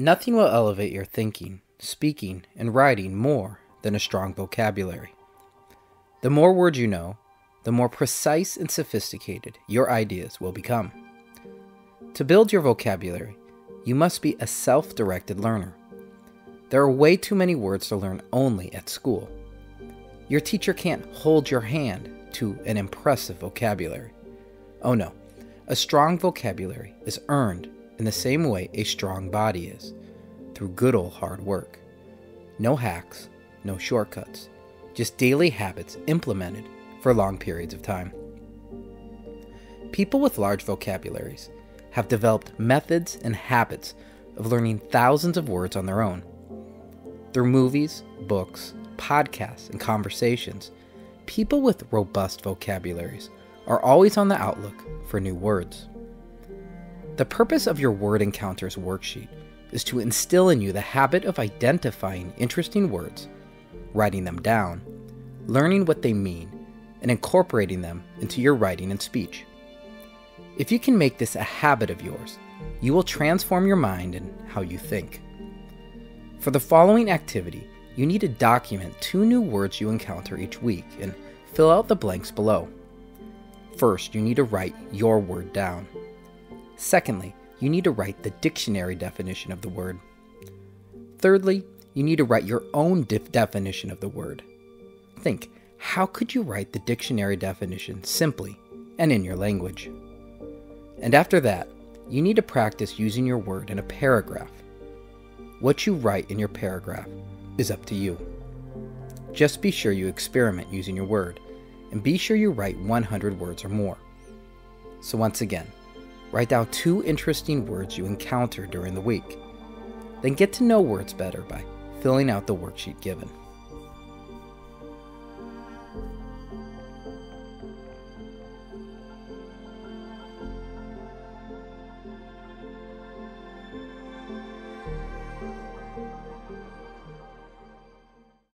Nothing will elevate your thinking, speaking, and writing more than a strong vocabulary. The more words you know, the more precise and sophisticated your ideas will become. To build your vocabulary, you must be a self directed learner. There are way too many words to learn only at school. Your teacher can't hold your hand to an impressive vocabulary. Oh no, a strong vocabulary is earned in the same way a strong body is through good old hard work. No hacks, no shortcuts, just daily habits implemented for long periods of time. People with large vocabularies have developed methods and habits of learning thousands of words on their own. Through movies, books, podcasts, and conversations, people with robust vocabularies are always on the outlook for new words. The purpose of your Word Encounters worksheet is to instill in you the habit of identifying interesting words, writing them down, learning what they mean, and incorporating them into your writing and speech. If you can make this a habit of yours, you will transform your mind and how you think. For the following activity, you need to document two new words you encounter each week and fill out the blanks below. First, you need to write your word down. Secondly, you need to write the dictionary definition of the word. Thirdly, you need to write your own def- definition of the word. Think, how could you write the dictionary definition simply and in your language? And after that, you need to practice using your word in a paragraph. What you write in your paragraph is up to you. Just be sure you experiment using your word, and be sure you write 100 words or more. So, once again, write down two interesting words you encounter during the week. Then get to know words better by filling out the worksheet given.